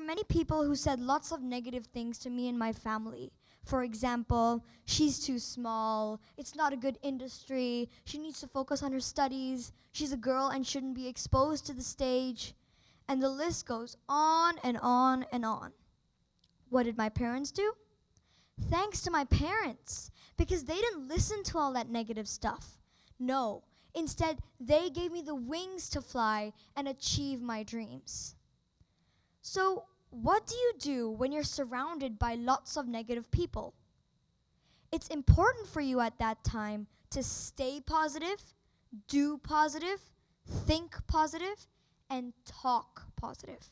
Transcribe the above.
many people who said lots of negative things to me and my family. For example, she's too small, it's not a good industry, she needs to focus on her studies, she's a girl and shouldn't be exposed to the stage. And the list goes on and on and on. What did my parents do? Thanks to my parents, because they didn't listen to all that negative stuff. No, instead, they gave me the wings to fly and achieve my dreams. So, what do you do when you're surrounded by lots of negative people? It's important for you at that time to stay positive, do positive, think positive, and talk positive.